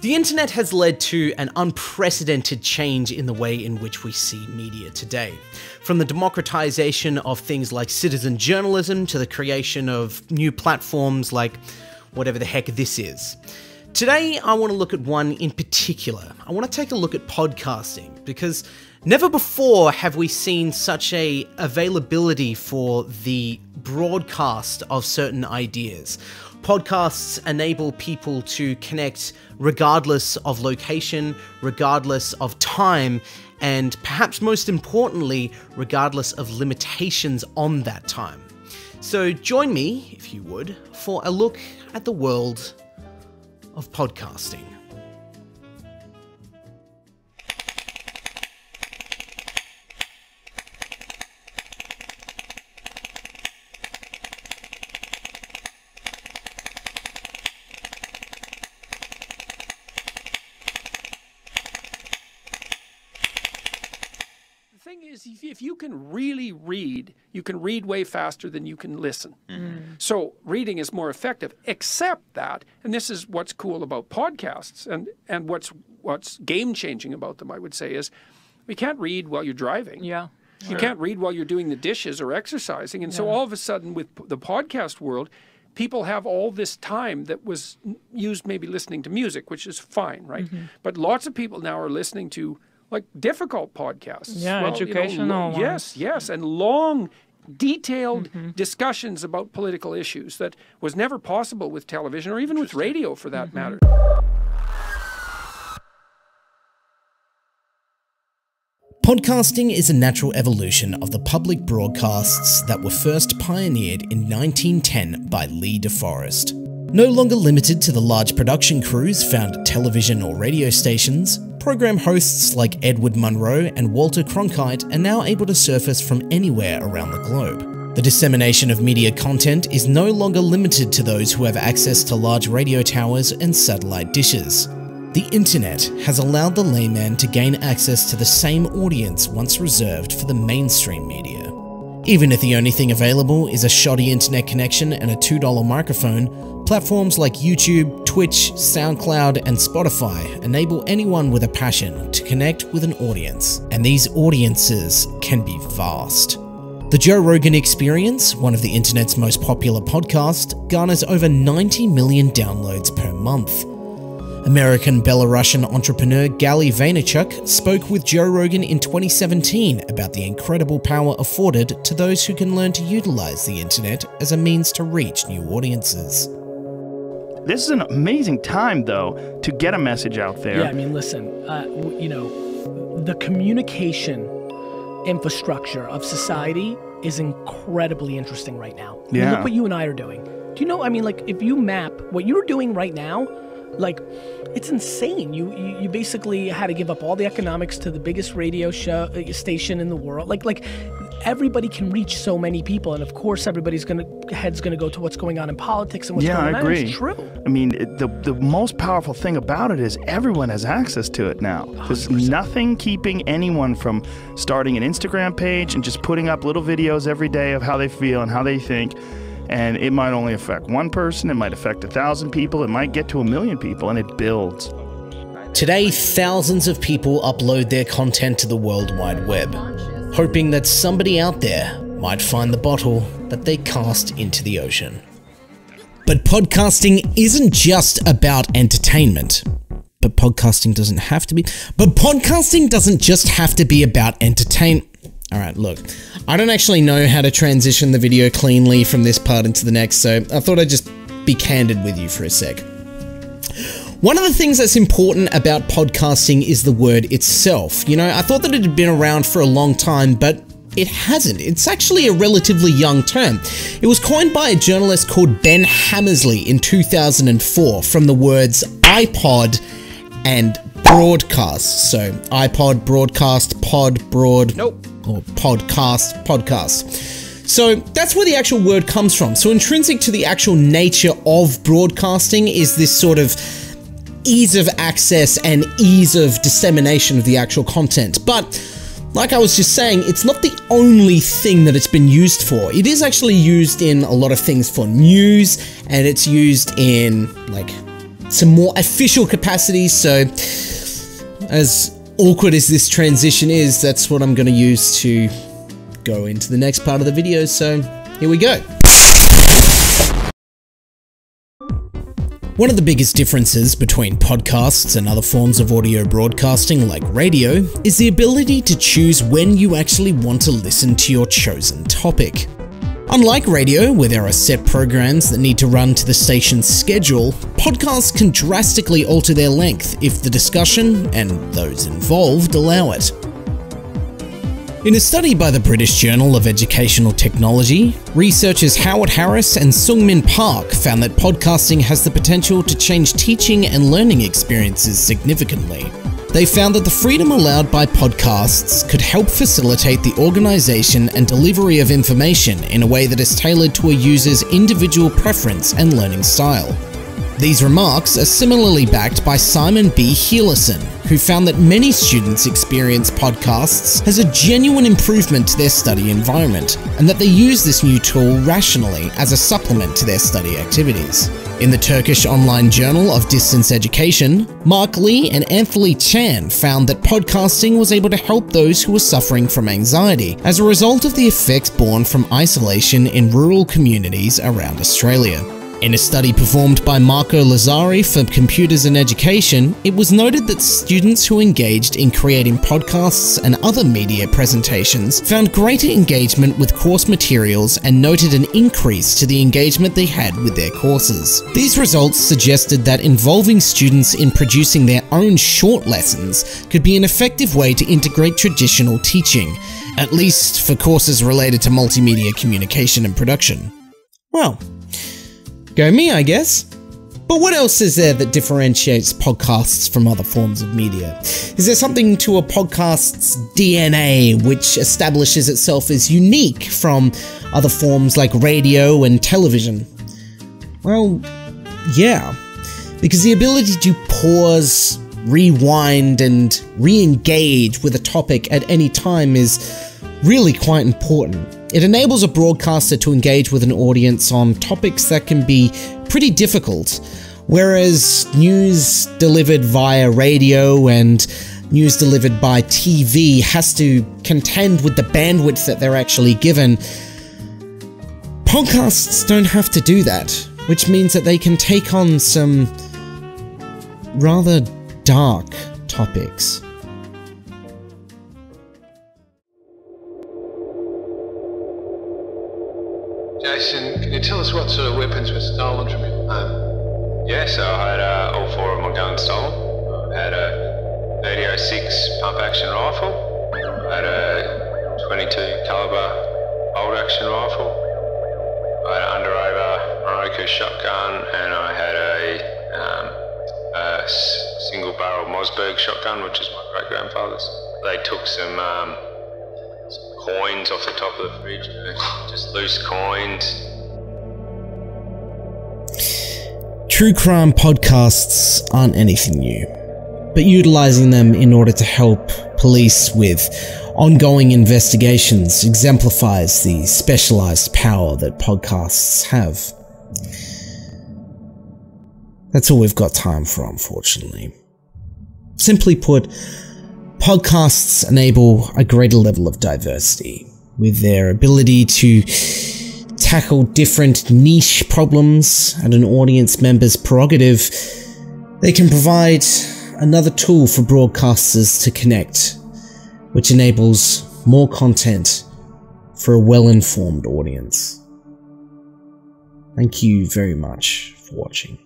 The internet has led to an unprecedented change in the way in which we see media today. From the democratization of things like citizen journalism to the creation of new platforms like whatever the heck this is. Today, I want to look at one in particular. I want to take a look at podcasting because never before have we seen such a availability for the broadcast of certain ideas. Podcasts enable people to connect regardless of location, regardless of time, and perhaps most importantly, regardless of limitations on that time. So join me, if you would, for a look at the world of podcasting. If- if you can really read, you can read way faster than you can listen. Mm-hmm. So reading is more effective, except that, and this is what's cool about podcasts and, and what's what's game changing about them, I would say, is we can't read while you're driving. Yeah. You can't read while you're doing the dishes or exercising. And so all of a sudden, with the podcast world, people have all this time that was used maybe listening to music, which is fine, right? Mm-hmm. But lots of people now are listening to like difficult podcasts. Yeah, you know, educational lo- ones. Yes, yes, and long, detailed mm-hmm. discussions about political issues that was never possible with television or even with radio for that mm-hmm. matter. Podcasting is a natural evolution of the public broadcasts that were first pioneered in 1910 by Lee DeForest. No longer limited to the large production crews found at television or radio stations, program hosts like Edward Murrow and Walter Cronkite are now able to surface from anywhere around the globe. The dissemination of media content is no longer limited to those who have access to large radio towers and satellite dishes. The internet has allowed the layman to gain access to the same audience once reserved for the mainstream media. Even if the only thing available is a shoddy internet connection and a $2 microphone, platforms like YouTube, Twitch, SoundCloud, and Spotify enable anyone with a passion to connect with an audience, and these audiences can be vast. The Joe Rogan Experience, one of the internet's most popular podcasts, garners over 90 million downloads per month. American Belarusian entrepreneur Gary Vaynerchuk spoke with Joe Rogan in 2017 about the incredible power afforded to those who can learn to utilize the internet as a means to reach new audiences. This is an amazing time, though, to get a message out there. Yeah, I mean, listen, uh, you know, the communication infrastructure of society is incredibly interesting right now. I mean, Yeah. look what you and I are doing. Do you know? I mean, like, if you map what you're doing right now, like, it's insane. You, you you basically had to give up all the economics to the biggest radio show uh, station in the world. Like like. Everybody can reach so many people, and of course, everybody's gonna head's gonna go to what's going on in politics and what's Yeah, going I on. Agree. It's true. I mean, it, the the most powerful thing about it is everyone has access to it now. There's nothing keeping anyone from starting an Instagram page and just putting up little videos every day of how they feel and how they think. And it might only affect one person, it might affect a thousand people, it might get to a million people, and it builds. Today, thousands of people upload their content to the World Wide Web, hoping that somebody out there might find the bottle that they cast into the ocean. But podcasting isn't just about entertainment. But podcasting doesn't have to be. But podcasting doesn't just have to be about entertain. All right, look, I don't actually know how to transition the video cleanly from this part into the next, so I thought I'd just be candid with you for a sec. One of the things that's important about podcasting is the word itself. You know, I thought that it had been around for a long time, but it hasn't. It's actually a relatively young term. It was coined by a journalist called Ben Hammersley in 2004 from the words iPod and broadcast. So iPod, broadcast, pod, broad, Nope. or podcast, podcast. So that's where the actual word comes from. So intrinsic to the actual nature of broadcasting is this sort of ease of access and ease of dissemination of the actual content. But like I was just saying, it's not the only thing that it's been used for. It is actually used in a lot of things for news, and it's used in like some more official capacities. So, as awkward as this transition is, that's what I'm going to use to go into the next part of the video. So, here we go. One of the biggest differences between podcasts and other forms of audio broadcasting like radio is the ability to choose when you actually want to listen to your chosen topic. Unlike radio, where there are set programs that need to run to the station's schedule, podcasts can drastically alter their length if the discussion and those involved allow it. In a study by the British Journal of Educational Technology, researchers Howard Harris and Sungmin Park found that podcasting has the potential to change teaching and learning experiences significantly. They found that the freedom allowed by podcasts could help facilitate the organization and delivery of information in a way that is tailored to a user's individual preference and learning style. These remarks are similarly backed by Simon B. Heilesen, who found that many students experience podcasts as a genuine improvement to their study environment, and that they use this new tool rationally as a supplement to their study activities. In the Turkish online journal of distance education, Mark Lee and Anthony Chan found that podcasting was able to help those who were suffering from anxiety as a result of the effects born from isolation in rural communities around Australia. In a study performed by Marco Lazzari for Computers and Education, it was noted that students who engaged in creating podcasts and other media presentations found greater engagement with course materials and noted an increase to the engagement they had with their courses. These results suggested that involving students in producing their own short lessons could be an effective way to integrate traditional teaching, at least for courses related to multimedia communication and production. Well, Go me, I guess. But what else is there that differentiates podcasts from other forms of media? Is there something to a podcast's DNA which establishes itself as unique from other forms like radio and television? Well, yeah. Because the ability to pause, rewind, and re engage with a topic at any time is really quite important. It enables a broadcaster to engage with an audience on topics that can be pretty difficult, whereas news delivered via radio and news delivered by TV has to contend with the bandwidth that they're actually given. Podcasts don't have to do that, which means that they can take on some rather dark topics. Jason, can you tell us what sort of weapons were stolen from your home? Yeah, so I had uh, all four of my guns stolen. I had a 30-06 pump action rifle. I had a 22 caliber bolt action rifle. I had an under over Morocco shotgun, and I had a, um, a single barrel Mossberg shotgun, which is my great grandfather's. They took some um, coins off the top of the fridge, just loose coins. True crime podcasts aren't anything new, but utilizing them in order to help police with ongoing investigations exemplifies the specialized power that podcasts have. That's all we've got time for, unfortunately. Simply put, podcasts enable a greater level of diversity with their ability to tackle different niche problems and an audience member's prerogative. They can provide another tool for broadcasters to connect, which enables more content for a well informed audience. Thank you very much for watching.